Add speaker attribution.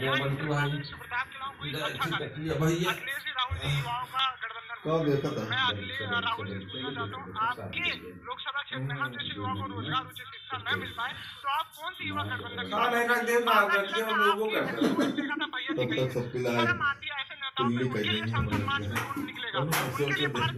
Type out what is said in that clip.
Speaker 1: गया बंटू भाई भैया
Speaker 2: अखिलेश राहुल जी युवाओं का गठबंधन
Speaker 3: कब देखा था
Speaker 2: मैं अखिलेश राहुल जी से पूछना चाहता हूँ आपके लोकसभा क्षेत्र में जैसे युवाओं को रोज़गार उचित शिक्षा न मिल पाए तो आप कौन सी युवा गठबंधन
Speaker 1: कहाँ नहीं रख लोगों का
Speaker 3: तब तक लिए
Speaker 2: निकलेगा।
Speaker 3: उनके लिए भारत